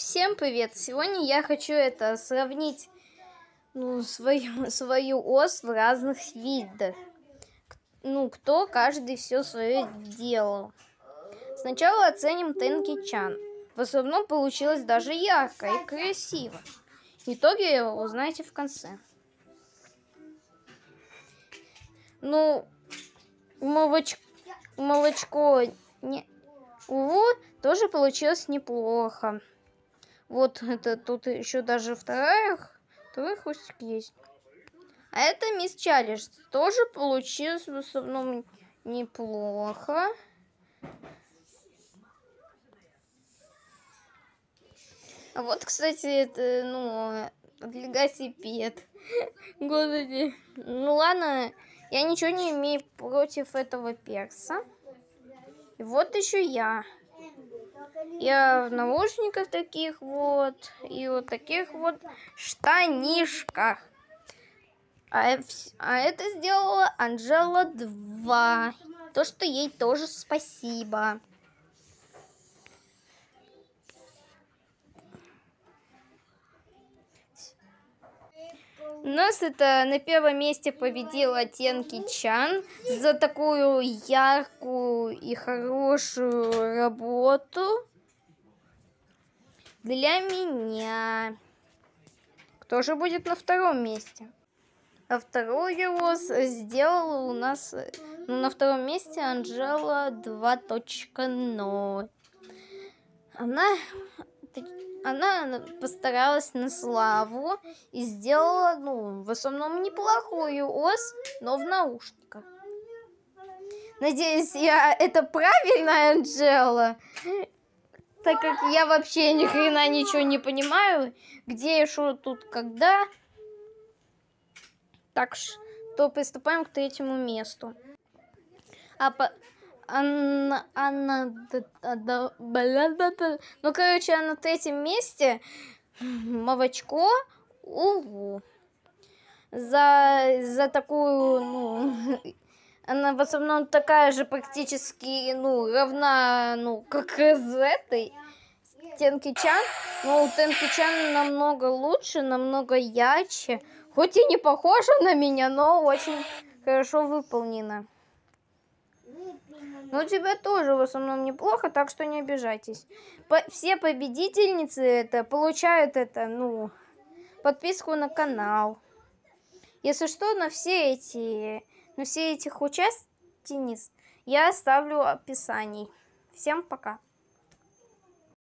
Всем привет! Сегодня я хочу это сравнить ну, свою, свою ос в разных видах. Ну, кто каждый все свое делал. Сначала оценим Тенки Чан. В основном получилось даже ярко и красиво. Итоги узнаете в конце. Ну, молочко, молочко не, уву, тоже получилось неплохо. Вот это тут еще даже вторая, второй хвостик есть. А это мисс Чалиш. Тоже получилось в основном неплохо. А вот, кстати, это, ну, велосипед. Господи. Ну ладно, я ничего не имею против этого перса. И вот еще я. Я в наушниках таких вот. И вот таких вот штанишках. А, а это сделала Анжела 2. То, что ей тоже спасибо. У нас это на первом месте победила Тенки Чан за такую яркую и хорошую работу для меня. Кто же будет на втором месте? А второй его сделала у нас ну, на втором месте Анжела 2.0. Она она постаралась на славу и сделала, ну, в основном неплохую ос, но в наушниках. Надеюсь, я это правильно, Анжела? Так как я вообще ни хрена ничего не понимаю, где и что тут, когда. Так что приступаем к третьему месту. А по... Анна, Анна, ну, короче, на третьем месте Молочко Уву. За, за такую, ну, она в основном такая же практически, ну, равна, ну, как с этой Тенки Чан. Но у Тенки Чан намного лучше, намного ярче. Хоть и не похожа на меня, но очень хорошо выполнена. Но у тебя тоже в основном неплохо, так что не обижайтесь. По все победительницы это получают это, ну, подписку на канал. Если что, на все эти, на все этих участниц я оставлю описаний. Всем пока.